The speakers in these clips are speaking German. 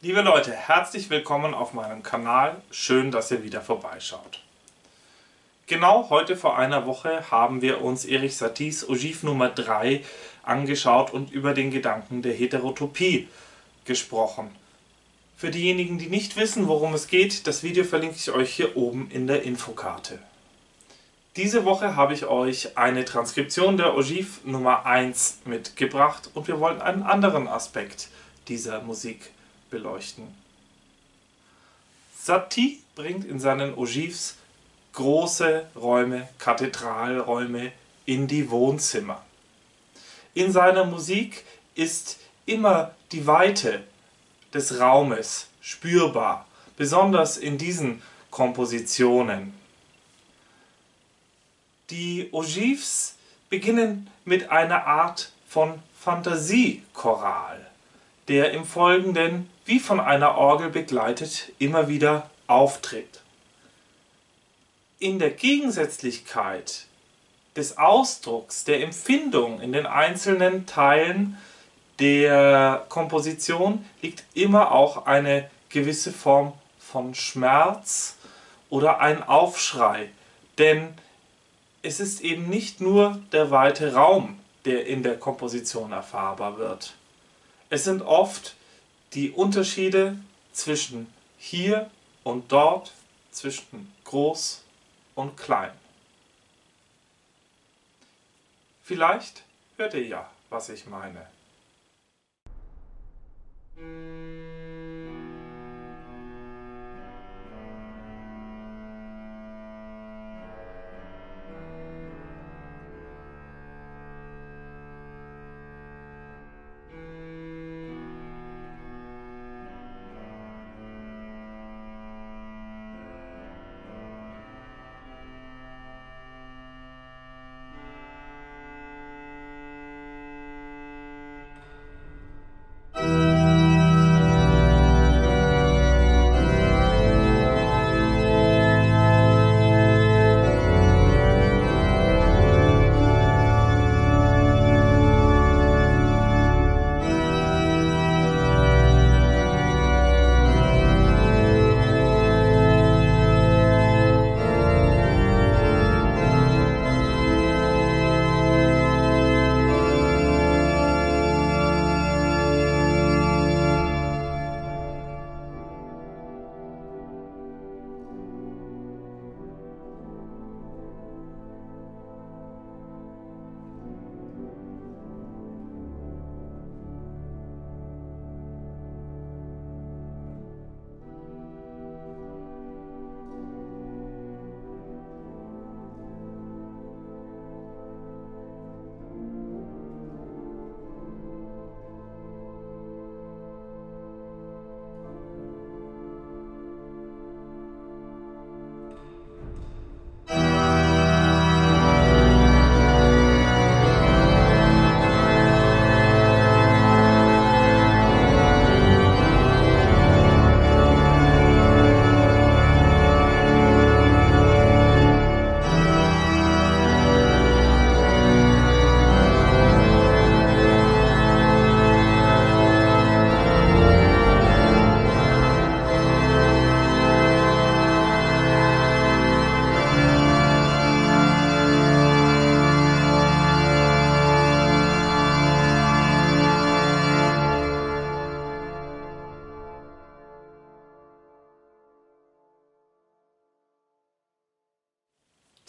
Liebe Leute, herzlich willkommen auf meinem Kanal. Schön, dass ihr wieder vorbeischaut. Genau heute vor einer Woche haben wir uns Erich Saties Ogive Nummer 3 angeschaut und über den Gedanken der Heterotopie gesprochen. Für diejenigen, die nicht wissen, worum es geht, das Video verlinke ich euch hier oben in der Infokarte. Diese Woche habe ich euch eine Transkription der Ogive Nummer 1 mitgebracht und wir wollen einen anderen Aspekt dieser Musik beleuchten. Satie bringt in seinen Ogives große Räume, Kathedralräume in die Wohnzimmer. In seiner Musik ist immer die Weite des Raumes spürbar, besonders in diesen Kompositionen. Die Ogives beginnen mit einer Art von Fantasiechoral, der im Folgenden, wie von einer Orgel begleitet, immer wieder auftritt. In der Gegensätzlichkeit des Ausdrucks, der Empfindung in den einzelnen Teilen der Komposition liegt immer auch eine gewisse Form von Schmerz oder ein Aufschrei, denn es ist eben nicht nur der weite Raum, der in der Komposition erfahrbar wird. Es sind oft die Unterschiede zwischen hier und dort, zwischen groß und klein. Vielleicht hört ihr ja, was ich meine.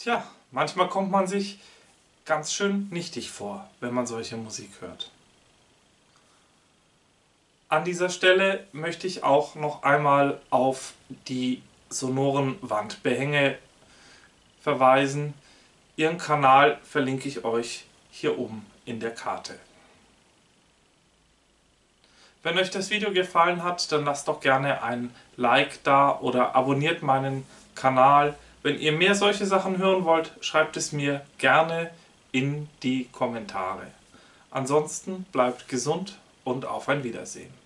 Tja, manchmal kommt man sich ganz schön nichtig vor, wenn man solche Musik hört. An dieser Stelle möchte ich auch noch einmal auf die sonoren Wandbehänge verweisen. Ihren Kanal verlinke ich euch hier oben in der Karte. Wenn euch das Video gefallen hat, dann lasst doch gerne ein Like da oder abonniert meinen Kanal. Wenn ihr mehr solche Sachen hören wollt, schreibt es mir gerne in die Kommentare. Ansonsten bleibt gesund und auf ein Wiedersehen.